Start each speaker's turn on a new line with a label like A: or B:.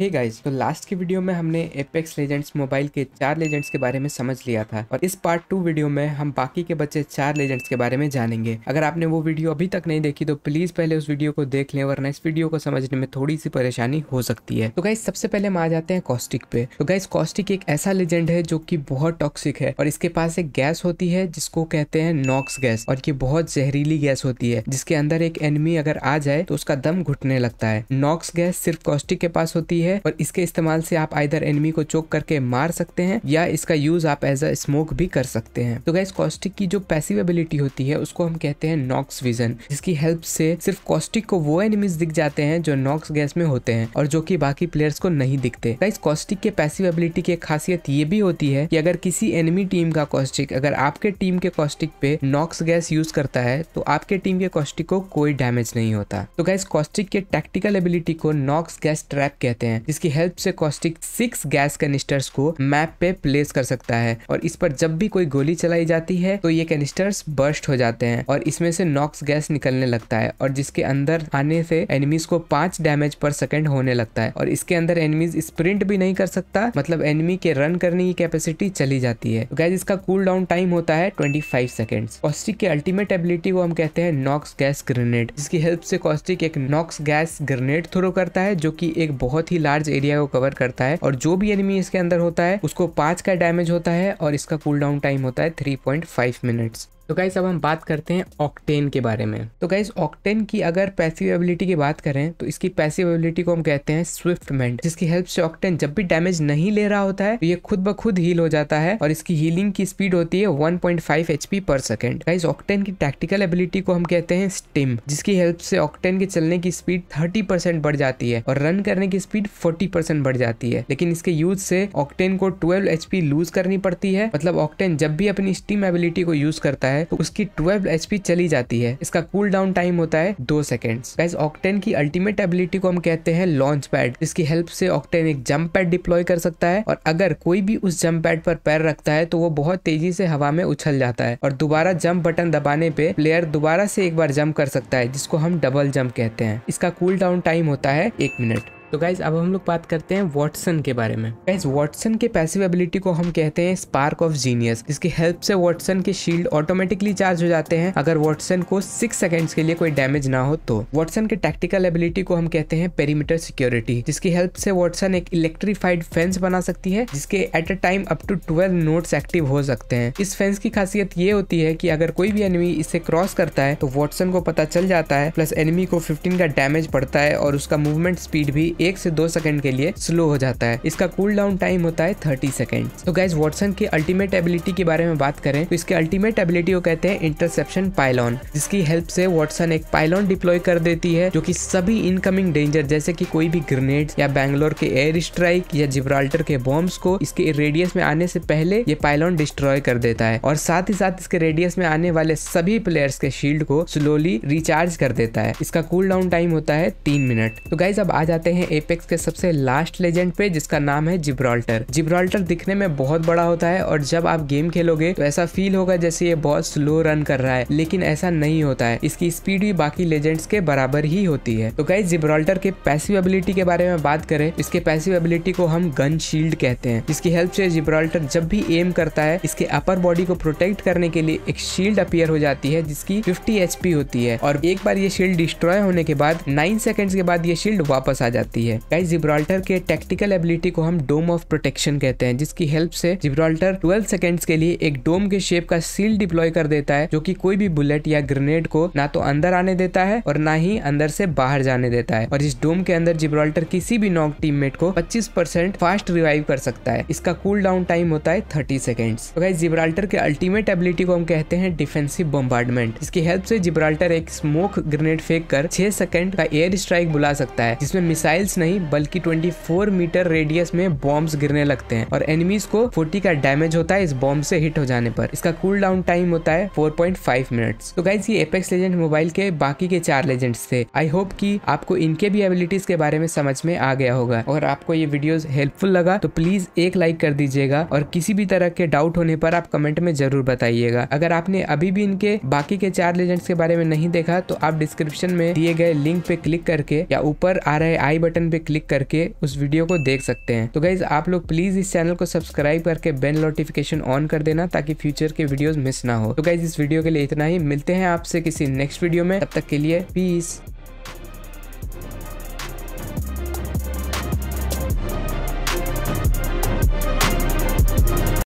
A: हे hey guys तो last की video में हमने एपेक्स लेजेंड्स मोबाइल के चार लेजेंड्स के बारे में समझ लिया था और इस पार्ट टू वीडियो में हम बाकी के बच्चे चार लेजेंड्स के बारे में जानेंगे। अगर आपने वो वीडियो अभी तक नहीं देखी तो प्लीज़ पहले उस वीडियो को देख लें, वरना इस वीडियो को समझने में थोड़ी सी परेशानी हो सकती है। तो गाइस सबसे पहले हम आ जाते हैं कॉस्टिक पे। तो गाइस कॉस्टिक एक ऐसा लेजेंड है जो की बहुत टॉक्सिक है और इसके पास एक गैस होती है, जिसको कहते हैं नॉक्स गैस और ये बहुत जहरीली गैस होती है, जिसके अंदर एक एनिमी अगर आ जाए तो उसका दम घुटने लगता है। नॉक्स गैस सिर्फ़ कॉस्टिक के पास होती है और इसके इस्तेमाल से आप आइधर एनिमी को चोक करके मार सकते हैं, या इसका यूज़ आप एज अ स्मोक भी कर सकते हैं। तो गैस कॉस्टिक की जो पैसिव एबिलिटी होती है, उसको हम कहते हैं नॉक्स विजन जिसकी हेल्प से सिर्फ़ कॉस्टिक को वो एनिमीज दिख जाते हैं, जो नॉक्स गैस में होते हैं, और जो की बाकी प्लेयर्स को नहीं दिखते। गाइस कॉस्टिक के पैसिव एबिलिटी की खासियत ये भी होती है कि अगर किसी एनिमी टीम का कॉस्टिक अगर आपके टीम के कॉस्टिक पे नॉक्स गैस यूज़ करता है तो आपके टीम के कॉस्टिक को कोई डैमेज नहीं होता। तो गाइस कॉस्टिक के टैक्टिकल एबिलिटी को नॉक्स गैस ट्रैप कहते हैं। जिसकी हेल्प से कॉस्टिक सिक्स गैस कैनिस्टर्स को मैप पे प्लेस कर सकता है। और इस पर जब भी कोई गोली चलाई जाती है तो ये कैनिस्टर्स बर्स्ट हो जाते हैं और इसमें से नॉक्स गैस निकलने लगता है और जिसके अंदर आने से एनिमीज को पाँच डैमेज पर सेकेंड होने लगता है। और इसके अंदर एनिमीज स्प्रिंट भी नहीं कर सकता मतलब एनिमी के रन करने की कैपेसिटी चली जाती है। गैस इसका कूल डाउन टाइम होता है ट्वेंटी फाइव सेकेंड कॉस्टिक के अल्टीमेट एबिलिटी को हम कहते हैं नॉक्स गैस ग्रेनेड जिसकी हेल्प से कॉस्टिक एक नॉक्स गैस ग्रेनेड थ्रो करता है, जो की एक बहुत ही लार्ज एरिया को कवर करता है और जो भी एनिमी इसके अंदर होता है, उसको पाँच का डैमेज होता है और इसका कूल डाउन टाइम होता है थ्री पॉइंट फाइव मिनट्स तो गाइस अब हम बात करते हैं ऑक्टेन के बारे में। तो गाइस ऑक्टेन की अगर पैसिव एबिलिटी की बात करें तो इसकी पैसिव एबिलिटी को हम कहते हैं स्विफ्ट स्विफ्टमेंट जिसकी हेल्प से ऑक्टेन जब भी डैमेज नहीं ले रहा होता है तो ये खुद ब खुद हील हो जाता है और इसकी हीलिंग की स्पीड होती है 1.5 पॉइंट पर सेकेंड गाइज़ ऑक्टेन की टैक्टिकल एबिलिटी को हम कहते हैं स्टिम जिसकी हेल्प से ऑक्टेन के चलने की स्पीड थर्टी परसेंट बढ़ जाती है और रन करने की स्पीड फोर्टी परसेंट बढ़ जाती है। लेकिन इसके यूज़ से ऑक्टेन को ट्वेल्व एच लूज करनी पड़ती है। मतलब ऑक्टेन जब भी अपनी स्टीम एबिलिटी को यूज़ करता है तो उसकी 12 एचपी चली जाती है। इसका कूल डाउन टाइम होता है दो सेकेंड गाइस ऑक्टेन की अल्टीमेट एबिलिटी को हम कहते हैं लॉन्च पैड जिसकी हेल्प से ऑक्टेन एक जंप पैड डिप्लॉय कर सकता है और अगर कोई भी उस जंप पैड पर पैर रखता है तो वो बहुत तेज़ी से हवा में उछल जाता है और दोबारा जंप बटन दबाने पे प्लेयर दोबारा से एक बार जंप कर सकता है, जिसको हम डबल जंप कहते हैं। इसका कूल डाउन टाइम होता है एक मिनट तो गाइज़ अब हम लोग बात करते हैं वॉटसन के बारे में। गाइज़ वॉटसन के पैसिव एबिलिटी को हम कहते हैं स्पार्क ऑफ़ जीनियस जिसकी हेल्प से वॉटसन के शील्ड ऑटोमेटिकली चार्ज हो जाते हैं। अगर वॉटसन को सिक्स सेकेंड्स के लिए कोई डैमेज ना हो तो। वॉटसन के टैक्टिकल एबिलिटी को हम कहते हैं पेरीमीटर सिक्योरिटी जिसकी हेल्प से वॉटसन एक इलेक्ट्रीफाइड फेंस बना सकती है, जिसके at a time up to twelve notes active हो सकते हैं। इस फेंस की खासियत ये होती है कि अगर कोई भी एनिमी इसे क्रॉस करता है तो वॉटसन को पता चल जाता है प्लस एनिमी को फिफ्टीन का डैमेज पड़ता है और उसका मूवमेंट स्पीड भी एक से दो सेकंड के लिए स्लो हो जाता है। इसका कूल डाउन टाइम होता है थर्टी सेकंड तो गाइज़ वॉटसन की अल्टीमेट एबिलिटी के बारे में बात करें तो इसके अल्टीमेट एबिलिटी को कहते हैं इंटरसेप्शन पायलॉन जिसकी हेल्प से वॉटसन एक पायलॉन डिप्लॉय कर देती है, जो की सभी इनकमिंग डेंजर जैसे की कोई भी ग्रेनेड या बैंगलोर के एयर स्ट्राइक या जिब्राल्टर के बॉम्ब्स को इसके रेडियस में आने से पहले ये पायलॉन डिस्ट्रॉय कर देता है। और साथ ही साथ इसके रेडियस में आने वाले सभी प्लेयर्स के शील्ड को स्लोली रिचार्ज कर देता है। इसका कूल डाउन टाइम होता है तीन मिनट तो गाइज़ अब आ जाते हैं एपेक्स के सबसे लास्ट लेजेंड पे, जिसका नाम है जिब्राल्टर जिब्राल्टर दिखने में बहुत बड़ा होता है और जब आप गेम खेलोगे तो ऐसा फील होगा जैसे ये बहुत स्लो रन कर रहा है, लेकिन ऐसा नहीं होता है। इसकी स्पीड भी बाकी लेजेंड्स के बराबर ही होती है। तो गाइज़ जिब्राल्टर के पैसिव एबिलिटी के बारे में बात करें। इसके पैसिव एबिलिटी को हम गन शील्ड कहते हैं। जिसकी हेल्प से जिब्राल्टर जब भी एम करता है, इसके अपर बॉडी को प्रोटेक्ट करने के लिए एक शील्ड अपियर हो जाती है, जिसकी 50 एचपी होती है। और एक बार ये शील्ड डिस्ट्रॉय होने के बाद 9 सेकंड्स के बाद ये शील्ड वापस आ जाती है। गाइस जिब्राल्टर के टेक्टिकल एबिलिटी को हम डोम ऑफ़ प्रोटेक्शन कहते हैं, जिसकी हेल्प से जिब्राल्टर 12 सेकंड्स के लिए एक डोम के शेप का सील डिप्लॉय कर देता है, जो कि कोई भी बुलेट या ग्रेनेड को ना तो अंदर आने देता है और ना ही अंदर से बाहर जाने देता है। और इस डोम के अंदर जिब्राल्टर किसी भी नॉक टीममेट को 25 परसेंट फास्ट रिवाइव कर सकता है। इसका कूल डाउन टाइम होता है थर्टी सेकेंड्स तो जिब्राल्टर के अल्टीमेट एबिलिटी को हम कहते हैं डिफेंसिव बम्बार्डमेंट इसकी हेल्प से जिब्राल्टर एक स्मोक ग्रेनेड फेंक कर छह सेकंड का एयर स्ट्राइक बुला सकता है, जिसमें मिसाइल्स नहीं, बल्कि 24 मीटर रेडियस में बॉम्ब्स गिरने लगते हैं। और एनिमीज को 40 का डैमेज होता है इस बॉम्ब से हिट हो जाने पर। इसका कूल डाउन टाइम होता है 4.5 मिनट्स तो गाइज़ ये एपेक्स लेजेंड मोबाइल के बाकी के चार लेजेंड्स थे। आई होप कि आपको इनके भी एबिलिटीज के बारे में समझ में आ गया होगा। और आपको ये वीडियोस हेल्पफुल लगा तो प्लीज़ एक लाइक कर दीजिएगा। और किसी भी तरह के डाउट होने पर आप कमेंट में ज़रूर बताइएगा। अगर आपने अभी भी इनके बाकी के चार लेजेंड्स के बारे में नहीं देखा तो आप डिस्क्रिप्शन में दिए गए लिंक पे क्लिक करके या ऊपर आ रहे आई बटन पे क्लिक करके उस वीडियो को देख सकते हैं। तो गाइज़ आप लोग प्लीज़ इस चैनल को सब्सक्राइब करके बेल नोटिफिकेशन ऑन कर देना ताकि फ्यूचर के वीडियोस मिस ना हो। तो गाइज़ इस वीडियो के लिए इतना ही। मिलते हैं आपसे किसी नेक्स्ट वीडियो में। तब तक के लिए पीस